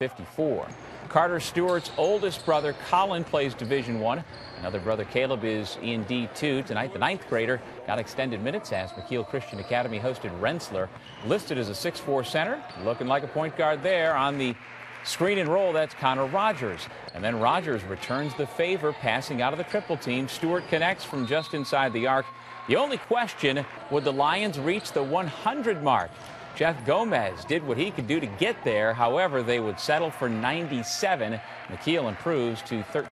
54. Carter Stewart's oldest brother, Colin, plays Division One. Another brother, Caleb, is in D2. Tonight, the ninth grader got extended minutes as Mekeel Christian Academy hosted Rensselaer. Listed as a 6'4 center, looking like a point guard there on the screen and roll. That's Connor Rogers. And then Rogers returns the favor, passing out of the triple team. Stewart connects from just inside the arc. The only question would the Lions reach the 100 mark? Jeff Gomez did what he could do to get there. However, they would settle for 97. Mekeel improves to 13.